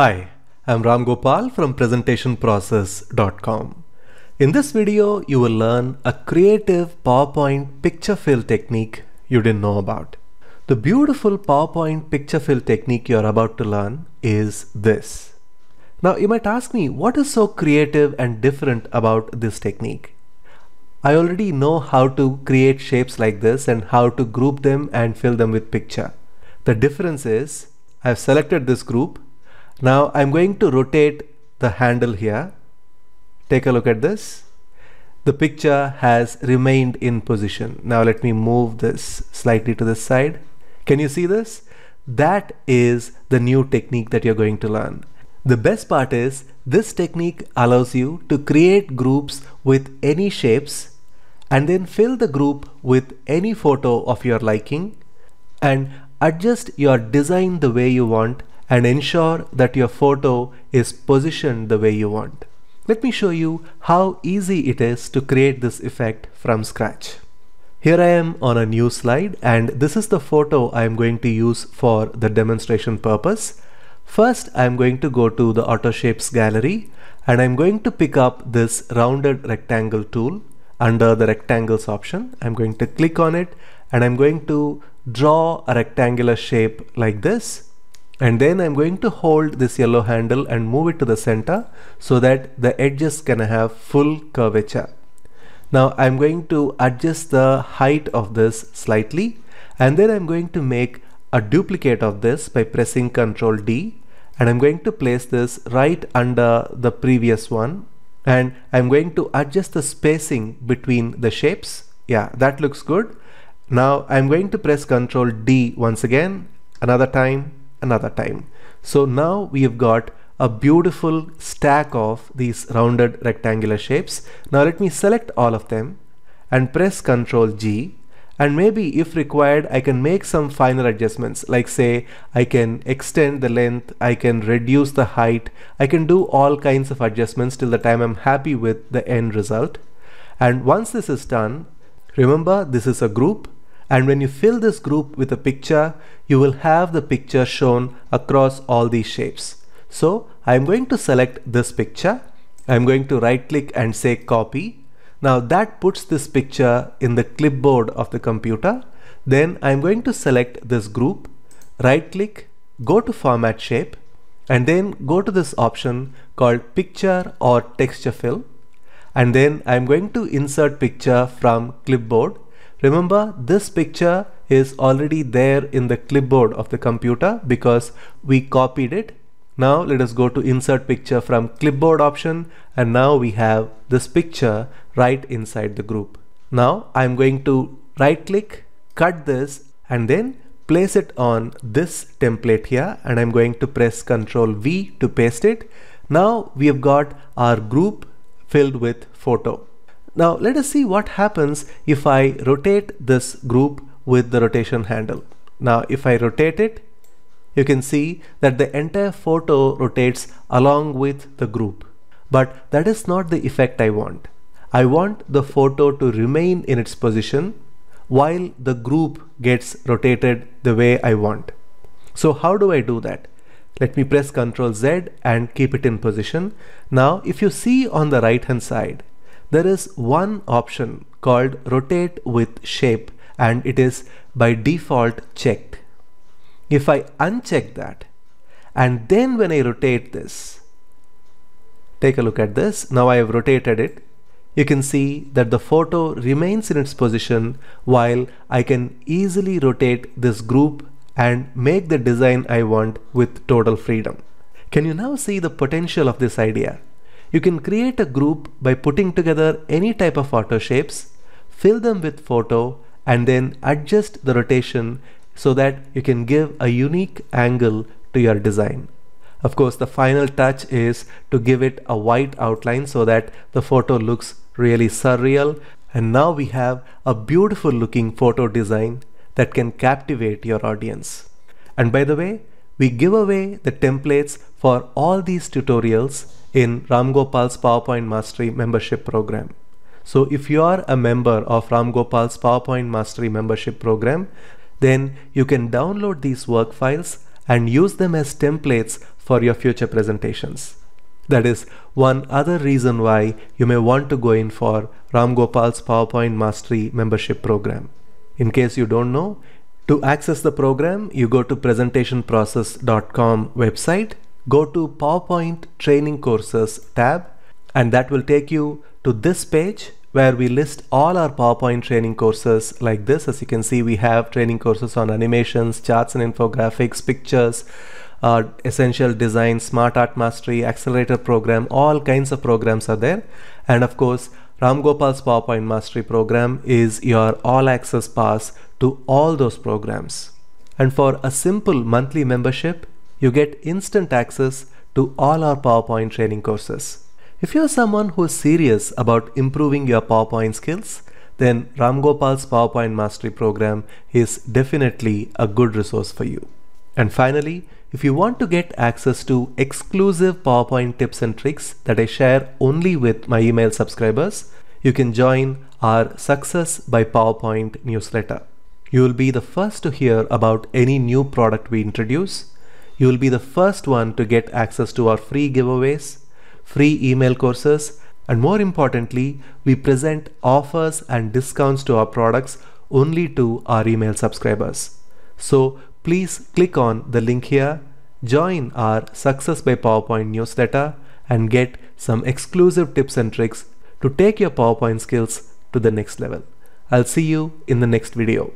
Hi, I'm Ramgopal from presentationprocess.com. In this video, you will learn a creative PowerPoint picture fill technique you didn't know about. The beautiful PowerPoint picture fill technique you're about to learn is this. Now you might ask me, what is so creative and different about this technique? I already know how to create shapes like this and how to group them and fill them with picture. The difference is I've selected this group now I'm going to rotate the handle here. Take a look at this. The picture has remained in position. Now let me move this slightly to the side. Can you see this? That is the new technique that you're going to learn. The best part is this technique allows you to create groups with any shapes and then fill the group with any photo of your liking and adjust your design the way you want and ensure that your photo is positioned the way you want. Let me show you how easy it is to create this effect from scratch. Here I am on a new slide and this is the photo I am going to use for the demonstration purpose. First I am going to go to the Auto Shapes gallery and I'm going to pick up this rounded rectangle tool under the rectangles option. I'm going to click on it and I'm going to draw a rectangular shape like this and then I'm going to hold this yellow handle and move it to the center so that the edges can have full curvature. Now I'm going to adjust the height of this slightly and then I'm going to make a duplicate of this by pressing Ctrl D and I'm going to place this right under the previous one and I'm going to adjust the spacing between the shapes. Yeah, that looks good. Now I'm going to press Ctrl D once again, another time another time. So now we have got a beautiful stack of these rounded rectangular shapes. Now let me select all of them and press Ctrl G and maybe if required I can make some final adjustments like say I can extend the length, I can reduce the height, I can do all kinds of adjustments till the time I'm happy with the end result. And once this is done, remember this is a group and when you fill this group with a picture you will have the picture shown across all these shapes. So I'm going to select this picture. I'm going to right click and say copy. Now that puts this picture in the clipboard of the computer. Then I'm going to select this group, right click, go to format shape and then go to this option called picture or texture fill and then I'm going to insert picture from clipboard Remember this picture is already there in the clipboard of the computer because we copied it. Now let us go to insert picture from clipboard option and now we have this picture right inside the group. Now I'm going to right click, cut this and then place it on this template here and I'm going to press Ctrl V to paste it. Now we have got our group filled with photo. Now let us see what happens if I rotate this group with the rotation handle. Now if I rotate it, you can see that the entire photo rotates along with the group. But that is not the effect I want. I want the photo to remain in its position while the group gets rotated the way I want. So how do I do that? Let me press Ctrl Z and keep it in position. Now if you see on the right hand side, there is one option called rotate with shape and it is by default checked. If I uncheck that and then when I rotate this, take a look at this. Now I have rotated it. You can see that the photo remains in its position while I can easily rotate this group and make the design I want with total freedom. Can you now see the potential of this idea? You can create a group by putting together any type of auto shapes, fill them with photo and then adjust the rotation so that you can give a unique angle to your design. Of course, the final touch is to give it a white outline so that the photo looks really surreal. And now we have a beautiful looking photo design that can captivate your audience. And by the way, we give away the templates for all these tutorials in Ramgopal's PowerPoint Mastery membership program. So if you are a member of Ramgopal's PowerPoint Mastery membership program, then you can download these work files and use them as templates for your future presentations. That is one other reason why you may want to go in for Ramgopal's PowerPoint Mastery membership program. In case you don't know, to access the program, you go to presentationprocess.com website, go to PowerPoint Training Courses tab, and that will take you to this page where we list all our PowerPoint training courses like this. As you can see, we have training courses on animations, charts and infographics, pictures, uh, essential design, smart art mastery, accelerator program, all kinds of programs are there. And of course, Ramgopal's PowerPoint Mastery program is your all access pass to all those programs. And for a simple monthly membership, you get instant access to all our PowerPoint training courses. If you're someone who is serious about improving your PowerPoint skills, then Ramgopal's PowerPoint Mastery program is definitely a good resource for you. And finally, if you want to get access to exclusive PowerPoint tips and tricks that I share only with my email subscribers, you can join our Success by PowerPoint newsletter. You will be the first to hear about any new product we introduce. You will be the first one to get access to our free giveaways, free email courses, and more importantly, we present offers and discounts to our products only to our email subscribers. So please click on the link here, join our Success by PowerPoint newsletter, and get some exclusive tips and tricks to take your PowerPoint skills to the next level. I'll see you in the next video.